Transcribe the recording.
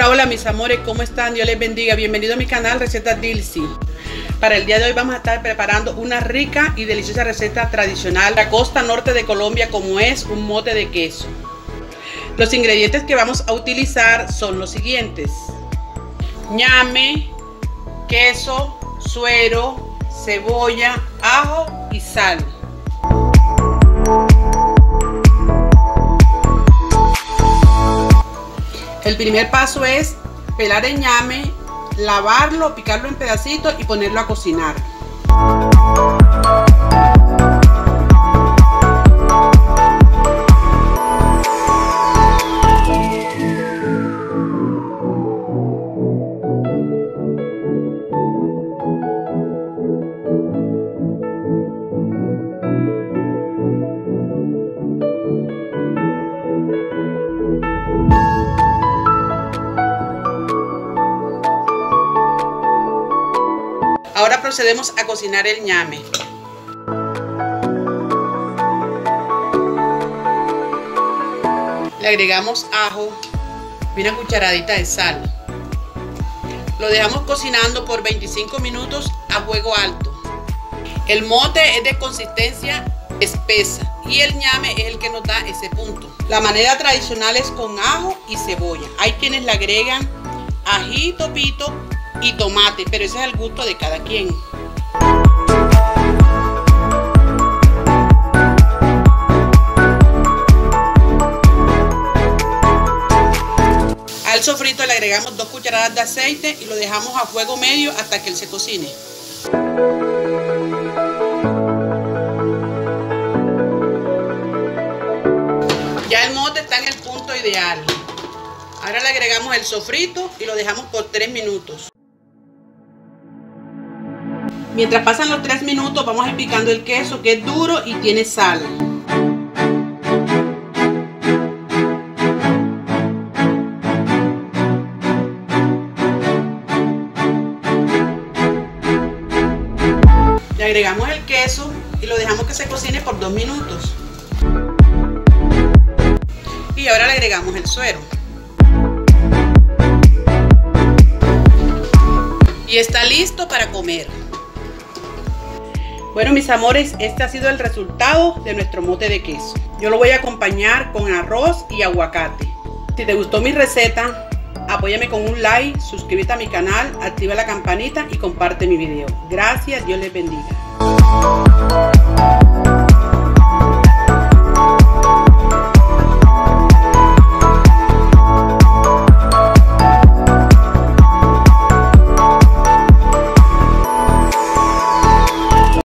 Hola, hola mis amores, ¿cómo están? Dios les bendiga. Bienvenido a mi canal Recetas Dilcy. Para el día de hoy vamos a estar preparando una rica y deliciosa receta tradicional de la costa norte de Colombia como es un mote de queso. Los ingredientes que vamos a utilizar son los siguientes. ñame, queso, suero, cebolla, ajo y sal. El primer paso es pelar el ñame, lavarlo, picarlo en pedacitos y ponerlo a cocinar. Procedemos a cocinar el ñame. Le agregamos ajo y una cucharadita de sal. Lo dejamos cocinando por 25 minutos a fuego alto. El mote es de consistencia espesa y el ñame es el que nos da ese punto. La manera tradicional es con ajo y cebolla. Hay quienes le agregan ají, topito y tomate, pero ese es el gusto de cada quien. Al sofrito le agregamos dos cucharadas de aceite y lo dejamos a fuego medio hasta que él se cocine. Ya el mote está en el punto ideal. Ahora le agregamos el sofrito y lo dejamos por 3 minutos. Mientras pasan los 3 minutos vamos picando el queso que es duro y tiene sal. Le agregamos el queso y lo dejamos que se cocine por 2 minutos. Y ahora le agregamos el suero. Y está listo para comer. Bueno, mis amores, este ha sido el resultado de nuestro mote de queso. Yo lo voy a acompañar con arroz y aguacate. Si te gustó mi receta, apóyame con un like, suscríbete a mi canal, activa la campanita y comparte mi video. Gracias, Dios les bendiga.